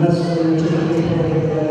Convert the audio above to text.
Nasıl to the people.